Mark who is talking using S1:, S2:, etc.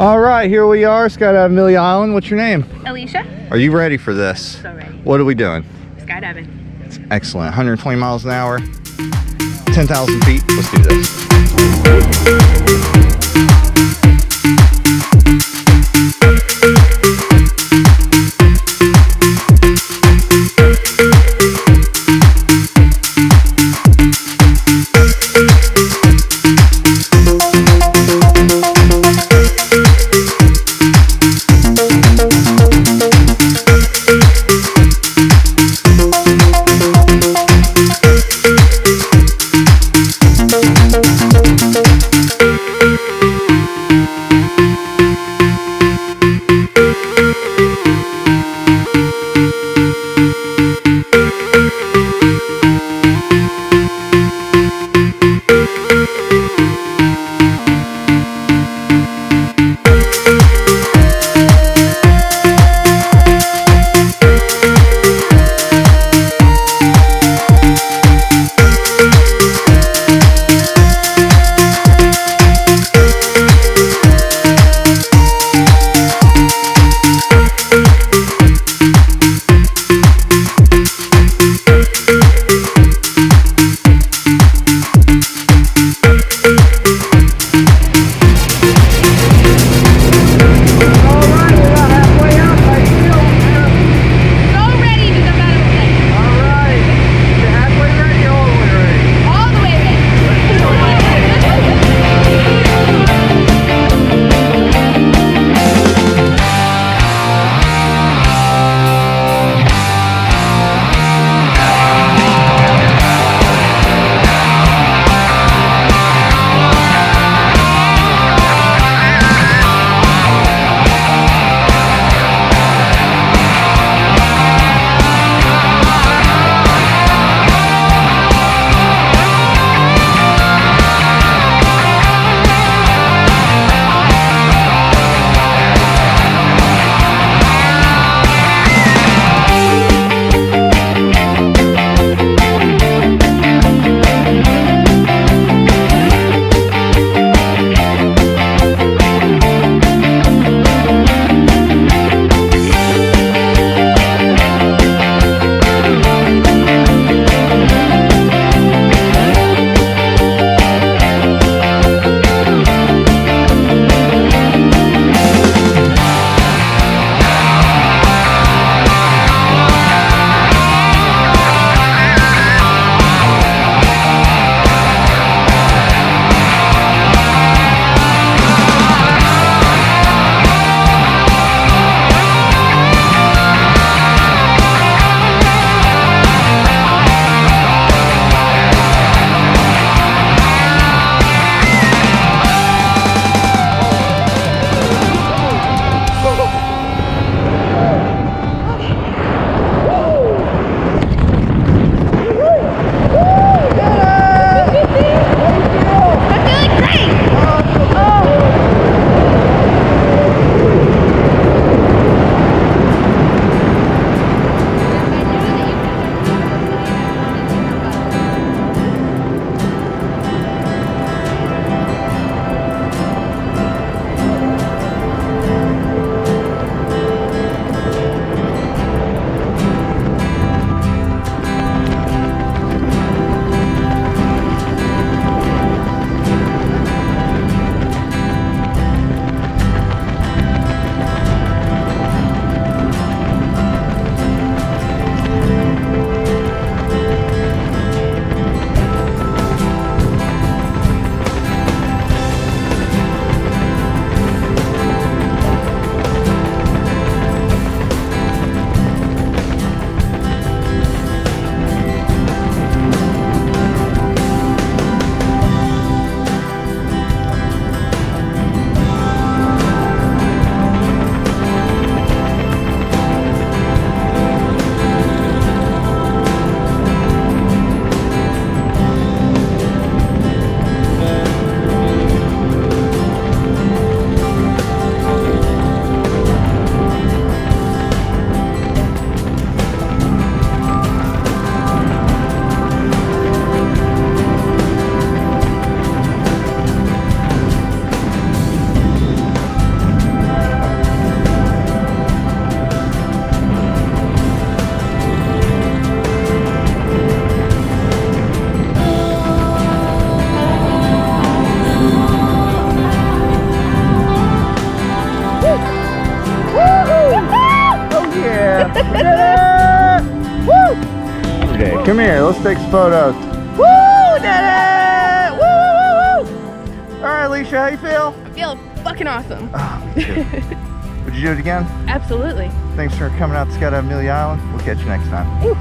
S1: All right, here we are, skydiving Amelia Island. What's your name?
S2: Alycia.
S1: Are you ready for this?
S2: So ready.
S1: What are we doing?
S2: Skydiving.
S1: Excellent. 120 miles an hour, 10,000 feet. Let's do this. Okay, come here, let's take some photos.
S2: Woo! Did it! Woo, woo, woo, woo!
S1: All right, Alycia, how you feel?
S2: I feel fucking awesome.
S1: Oh, Would you do it again?
S2: Absolutely.
S1: Thanks for coming out to Skydive Amelia Island. We'll catch you next time.
S2: Ooh.